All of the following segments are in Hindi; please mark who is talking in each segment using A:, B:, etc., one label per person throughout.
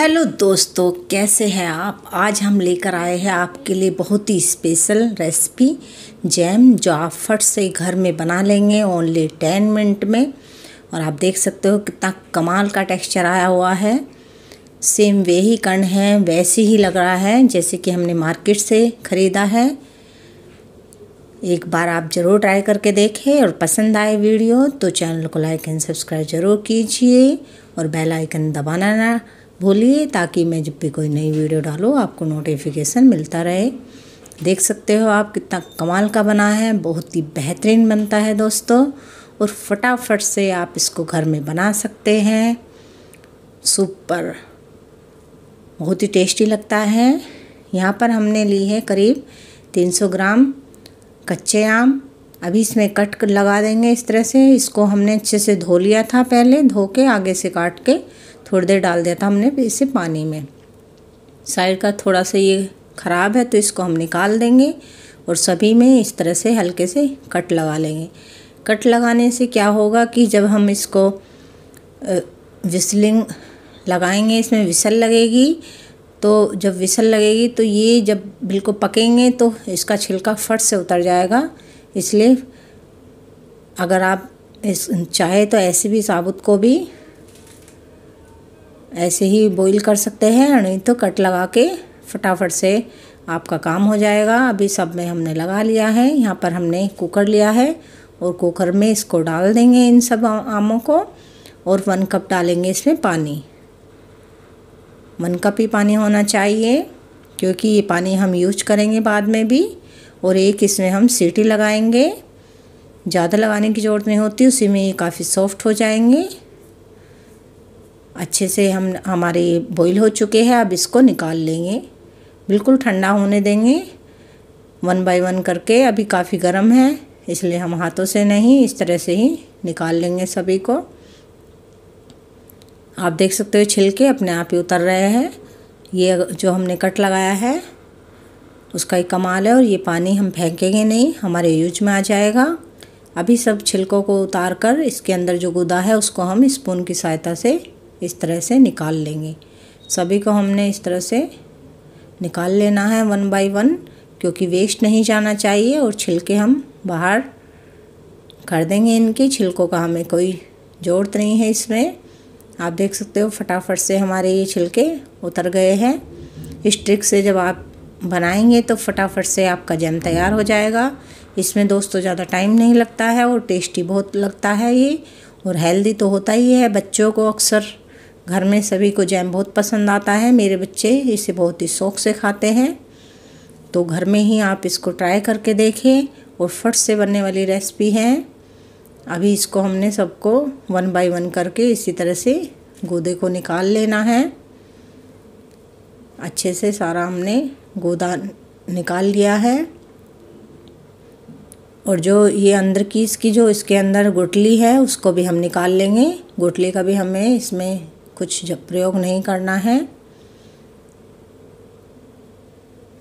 A: हेलो दोस्तों, कैसे हैं आप? आज हम लेकर आए हैं आपके लिए बहुत ही स्पेशल रेसिपी जैम जो आप फट से घर में बना लेंगे ओनली टेन मिनट में। और आप देख सकते हो कितना कमाल का टेक्सचर आया हुआ है। सेम वे ही कण है, वैसे ही लग रहा है, जैसे कि हमने मार्केट से ख़रीदा है। एक बार आप ज़रूर ट्राई करके देखें और पसंद आए वीडियो तो चैनल को लाइक एंड सब्सक्राइब ज़रूर कीजिए और बेल आइकन दबाना ना भूलिए ताकि मैं जब भी कोई नई वीडियो डालूँ, आपको नोटिफिकेशन मिलता रहे। देख सकते हो आप कितना कमाल का बना है, बहुत ही बेहतरीन बनता है दोस्तों। और फटाफट से आप इसको घर में बना सकते हैं। सुपर, बहुत ही टेस्टी लगता है। यहाँ पर हमने ली है करीब 300 ग्राम कच्चे आम। अभी इसमें कट लगा देंगे इस तरह से। इसको हमने अच्छे से धो लिया था पहले धो के आगे से काट के थोड़ी देर डाल दिया था हमने इसे पानी में। साइड का थोड़ा सा ये ख़राब है तो इसको हम निकाल देंगे और सभी में इस तरह से हल्के से कट लगा लेंगे। कट लगाने से क्या होगा कि जब हम इसको विसलिंग लगाएँगे इसमें विसल लगेगी तो जब विसल लगेगी तो ये जब बिल्कुल पकेंगे तो इसका छिलका फट से उतर जाएगा। इसलिए अगर आप इस चाहे तो ऐसे भी साबुत को भी ऐसे ही बॉईल कर सकते हैं, नहीं तो कट लगा के फटाफट से आपका काम हो जाएगा। अभी सब में हमने लगा लिया है, यहाँ पर हमने कुकर लिया है और कुकर में इसको डाल देंगे इन सब आमों को और वन कप डालेंगे इसमें पानी। वन कप ही पानी होना चाहिए, क्योंकि ये पानी हम यूज़ करेंगे बाद में भी और एक इसमें हम सीटी लगाएँगे। ज़्यादा लगाने की ज़रूरत नहीं होती, उसी में ये काफ़ी सॉफ्ट हो जाएँगे। अच्छे से हम, हमारे बॉईल हो चुके हैं, अब इसको निकाल लेंगे। बिल्कुल ठंडा होने देंगे। वन बाय वन करके अभी काफ़ी गर्म है, इसलिए हम हाथों से नहीं, इस तरह से ही निकाल लेंगे सभी को। आप देख सकते हो छिलके अपने आप ही उतर रहे हैं। ये जो हमने कट लगाया है, उसका ही कमाल है और ये पानी हम फेंकेंगे नहीं, हमारे यूज़ में आ जाएगा। अभी सब छिलकों को उतार कर इसके अंदर जो गुदा है, उसको हम स्पून की सहायता से इस तरह से निकाल लेंगे। सभी को हमने इस तरह से निकाल लेना है वन बाय वन क्योंकि वेस्ट नहीं जाना चाहिए और छिलके हम बाहर कर देंगे इनके। छिलकों का हमें कोई ज़रूरत नहीं है इसमें। आप देख सकते हो फटाफट से हमारे ये छिलके उतर गए हैं। इस ट्रिक से जब आप बनाएँगे तो फटाफट से आपका जैम तैयार हो जाएगा। इसमें दोस्तों ज़्यादा टाइम नहीं लगता है और टेस्टी बहुत लगता है ये। और हेल्दी तो होता ही है। बच्चों को अक्सर घर में सभी को जैम बहुत पसंद आता है। मेरे बच्चे इसे बहुत ही शौक से खाते हैं। तो घर में ही आप इसको ट्राई करके देखें और फट से बनने वाली रेसिपी है। अभी इसको हमने सबको वन बाय वन करके इसी तरह से गोदे को निकाल लेना है। अच्छे से सारा हमने गोदा निकाल लिया है। और जो ये अंदर की इसकी जो इसके अंदर गुटली है, उसको भी हम निकाल लेंगे। गुटली का भी हमें इसमें कुछ जब प्रयोग नहीं करना है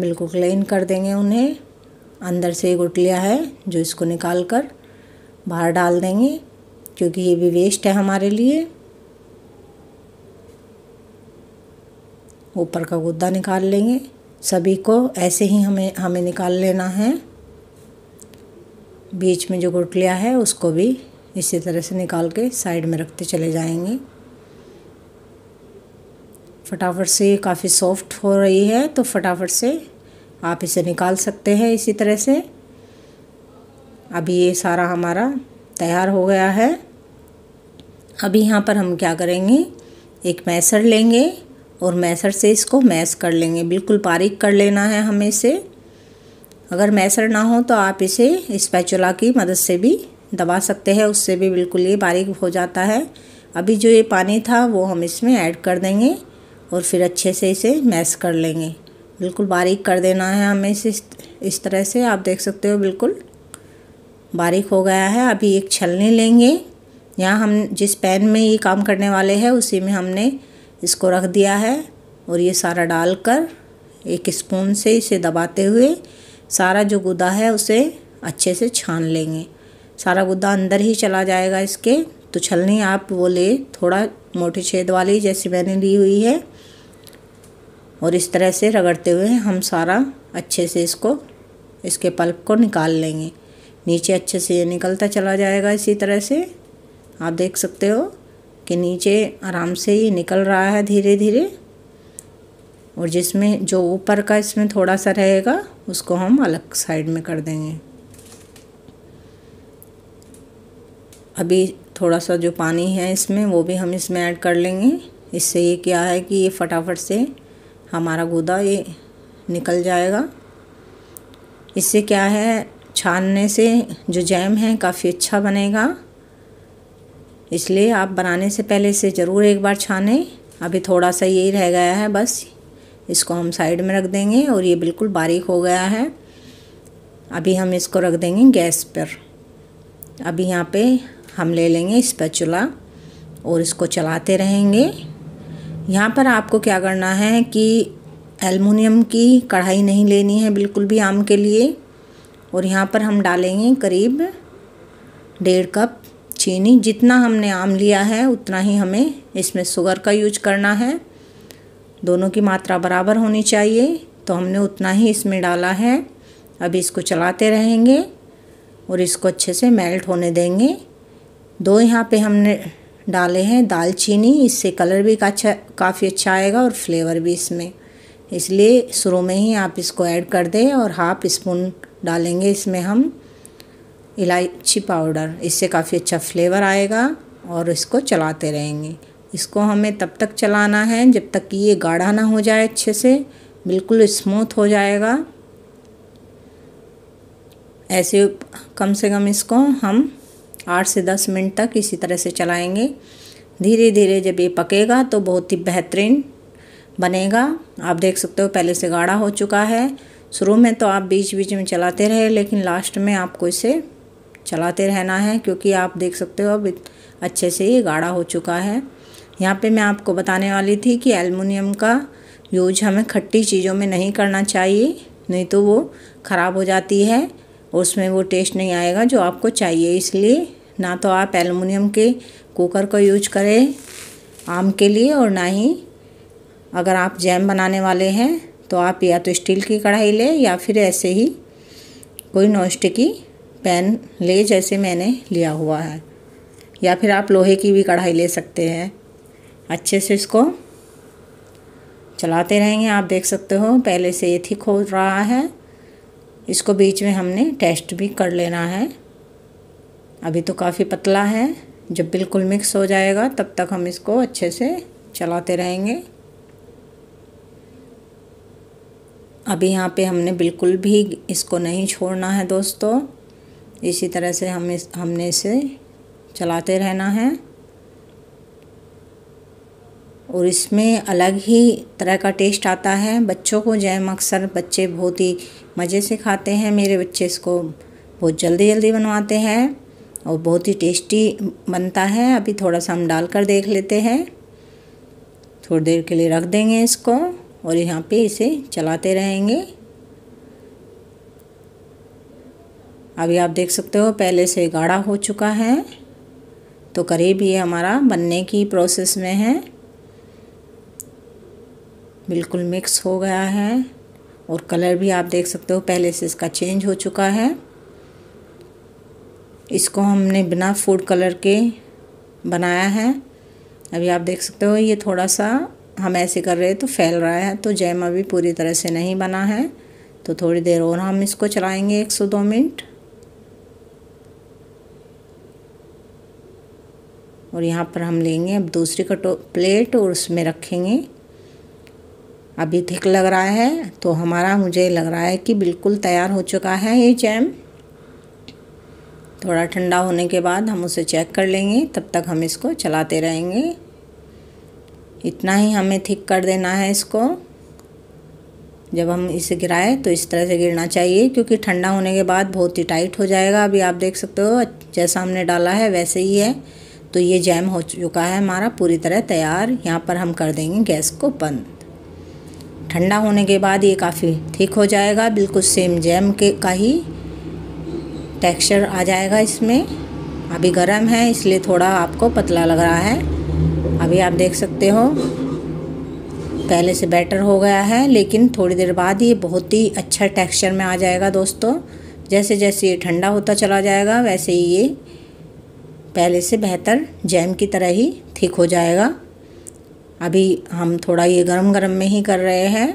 A: बिल्कुल क्लीन कर देंगे उन्हें। अंदर से एक गुटलिया है जो इसको निकाल कर बाहर डाल देंगे, क्योंकि ये भी वेस्ट है हमारे लिए। ऊपर का गुद्दा निकाल लेंगे। सभी को ऐसे ही हमें हमें निकाल लेना है। बीच में जो गुटलिया है, उसको भी इसी तरह से निकाल के साइड में रखते चले जाएँगे। फटाफट से काफ़ी सॉफ्ट हो रही है तो फटाफट से आप इसे निकाल सकते हैं इसी तरह से। अभी ये सारा हमारा तैयार हो गया है। अभी यहाँ पर हम क्या करेंगे, एक मैसर लेंगे और मैसर से इसको मैस कर लेंगे। बिल्कुल बारीक कर लेना है हमें इसे। अगर मैसर ना हो तो आप इसे स्पैचुला की मदद से भी दबा सकते हैं, उससे भी बिल्कुल ये बारीक हो जाता है। अभी जो ये पानी था वो हम इसमें ऐड कर देंगे। और फिर अच्छे से इसे मैश कर लेंगे। बिल्कुल बारीक कर देना है हमें इसे इस तरह से, आप देख सकते हो बिल्कुल बारीक हो गया है। अभी एक छलनी लेंगे। यहाँ हम जिस पैन में ये काम करने वाले हैं, उसी में हमने इसको रख दिया है और ये सारा डालकर एक स्पून से इसे दबाते हुए सारा जो गुदा है, उसे अच्छे से छान लेंगे। सारा गुदा अंदर ही चला जाएगा इसके। तो छलनी आप वो ले, थोड़ा मोटे छेद वाली जैसी मैंने ली हुई है। और इस तरह से रगड़ते हुए हम सारा अच्छे से इसको, इसके पल्प को निकाल लेंगे। नीचे अच्छे से ये निकलता चला जाएगा इसी तरह से। आप देख सकते हो कि नीचे आराम से ये निकल रहा है धीरे धीरे और जिसमें, जो ऊपर का इसमें थोड़ा सा रहेगा, उसको हम अलग साइड में कर देंगे। अभी थोड़ा सा जो पानी है इसमें, वो भी हम इसमें ऐड कर लेंगे। इससे ये क्या है कि ये फटाफट से हमारा गूदा ये निकल जाएगा। इससे क्या है, छानने से जो जैम है काफ़ी अच्छा बनेगा। इसलिए आप बनाने से पहले इसे ज़रूर एक बार छानें। अभी थोड़ा सा यही रह गया है बस। इसको हम साइड में रख देंगे और ये बिल्कुल बारीक हो गया है। अभी हम इसको रख देंगे गैस पर। अभी यहाँ पे हम ले लेंगे स्पैचुला और इसको चलाते रहेंगे। यहाँ पर आपको क्या करना है कि एलमिनियम की कढ़ाई नहीं लेनी है बिल्कुल भी आम के लिए। और यहाँ पर हम डालेंगे करीब डेढ़ कप चीनी। जितना हमने आम लिया है, उतना ही हमें इसमें शुगर का यूज़ करना है। दोनों की मात्रा बराबर होनी चाहिए तो हमने उतना ही इसमें डाला है। अभी इसको चलाते रहेंगे और इसको अच्छे से मेल्ट होने देंगे। दो यहाँ पे हमने डाले हैं दालचीनी, इससे कलर भी अच्छा काफ़ी अच्छा आएगा और फ्लेवर भी इसमें। इसलिए शुरू में ही आप इसको ऐड कर दें और हाफ़ स्पून डालेंगे इसमें हम इलायची पाउडर इससे काफ़ी अच्छा फ्लेवर आएगा और इसको चलाते रहेंगे। इसको हमें तब तक चलाना है जब तक कि ये गाढ़ा ना हो जाए अच्छे से, बिल्कुल स्मूथ हो जाएगा। ऐसे कम से कम इसको हम आठ से दस मिनट तक इसी तरह से चलाएँगे। धीरे धीरे जब ये पकेगा तो बहुत ही बेहतरीन बनेगा। आप देख सकते हो पहले से गाढ़ा हो चुका है। शुरू में तो आप बीच बीच में चलाते रहे, लेकिन लास्ट में आपको इसे चलाते रहना है, क्योंकि आप देख सकते हो अब अच्छे से ये गाढ़ा हो चुका है। यहाँ पे मैं आपको बताने वाली थी कि एलमिनियम का यूज़ हमें खट्टी चीज़ों में नहीं करना चाहिए, नहीं तो वो ख़राब हो जाती है। उसमें वो टेस्ट नहीं आएगा जो आपको चाहिए। इसलिए ना तो आप एलमिनियम के कुकर का यूज़ करें आम के लिए और ना ही अगर आप जैम बनाने वाले हैं तो आप या तो स्टील की कढ़ाई लें या फिर ऐसे ही कोई नॉन स्टिकी पैन ले जैसे मैंने लिया हुआ है। या फिर आप लोहे की भी कढ़ाई ले सकते हैं। अच्छे से इसको चलाते रहेंगे। आप देख सकते हो, पहले से ये थिक हो रहा है। इसको बीच में हमने टेस्ट भी कर लेना है। अभी तो काफ़ी पतला है। जब बिल्कुल मिक्स हो जाएगा, तब तक हम इसको अच्छे से चलाते रहेंगे। अभी यहाँ पे हमने बिल्कुल भी इसको नहीं छोड़ना है दोस्तों। इसी तरह से हम इस, हमने इसे चलाते रहना है। और इसमें अलग ही तरह का टेस्ट आता है। बच्चों को जैम अक्सर बच्चे बहुत ही मज़े से खाते हैं। मेरे बच्चे इसको बहुत जल्दी जल्दी बनवाते हैं और बहुत ही टेस्टी बनता है। अभी थोड़ा सा हम डाल कर देख लेते हैं। थोड़ी देर के लिए रख देंगे इसको और यहाँ पे इसे चलाते रहेंगे। अभी आप देख सकते हो पहले से गाढ़ा हो चुका है। तो करीब ये हमारा बनने की प्रोसेस में है। बिल्कुल मिक्स हो गया है और कलर भी आप देख सकते हो, पहले से इसका चेंज हो चुका है। इसको हमने बिना फ़ूड कलर के बनाया है। अभी आप देख सकते हो, ये थोड़ा सा हम ऐसे कर रहे हैं तो फैल रहा है तो जैम अभी पूरी तरह से नहीं बना है। तो थोड़ी देर और हम इसको चलाएँगे एक सौ दो मिनट। और यहाँ पर हम लेंगे, अब दूसरी कटो प्लेट और उसमें रखेंगे। अभी थिक लग रहा है तो हमारा मुझे लग रहा है कि बिल्कुल तैयार हो चुका है ये जैम थोड़ा ठंडा होने के बाद हम उसे चेक कर लेंगे, तब तक हम इसको चलाते रहेंगे। इतना ही हमें थिक कर देना है इसको। जब हम इसे गिराए तो इस तरह से गिरना चाहिए, क्योंकि ठंडा होने के बाद बहुत ही टाइट हो जाएगा। अभी आप देख सकते हो, जैसा हमने डाला है, वैसे ही है। तो ये जैम हो चुका है हमारा, पूरी तरह तैयार। यहाँ पर हम कर देंगे गैस को बंद। ठंडा होने के बाद ये काफ़ी ठीक हो जाएगा। बिल्कुल सेम जैम के का ही टेक्सचर आ जाएगा इसमें। अभी गर्म है, इसलिए थोड़ा आपको पतला लग रहा है। अभी आप देख सकते हो, पहले से बेटर हो गया है, लेकिन थोड़ी देर बाद ये बहुत ही अच्छा टेक्सचर में आ जाएगा दोस्तों। जैसे जैसे ये ठंडा होता चला जाएगा, वैसे ही ये पहले से बेहतर जैम की तरह ही ठीक हो जाएगा। अभी हम थोड़ा ये गरम गरम में ही कर रहे हैं।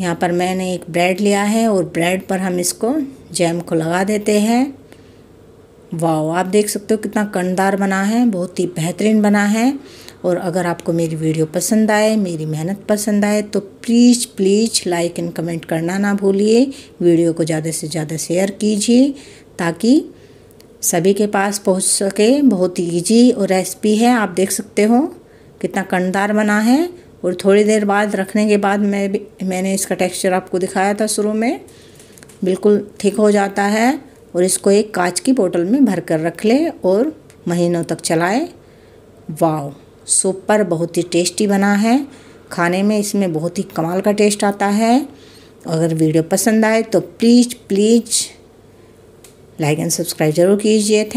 A: यहाँ पर मैंने एक ब्रेड लिया है और ब्रेड पर हम इसको जैम को लगा देते हैं। वाह आप देख सकते हो कितना कंदार बना है, बहुत ही बेहतरीन बना है। और अगर आपको मेरी वीडियो पसंद आए, मेरी मेहनत पसंद आए तो please please like and comment करना ना भूलिए। वीडियो को ज़्यादा से ज़्यादा शेयर कीजिए, ताकि सभी के पास पहुँच सके। बहुत ही ईजी और रेसिपी है, आप देख सकते हो। कितना कंदार बना है और थोड़ी देर बाद रखने के बाद मैं भी, मैंने इसका टेक्सचर आपको दिखाया था शुरू में। बिल्कुल थिक हो जाता है और इसको एक कांच की बोतल में भर कर रख ले और महीनों तक चलाए। वाव सुपर, बहुत ही टेस्टी बना है। खाने में इसमें बहुत ही कमाल का टेस्ट आता है। अगर वीडियो पसंद आए तो please please like and subscribe ज़रूर कीजिए। थे